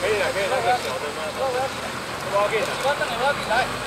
可以了，可以了，小的吗？我要给，我要给，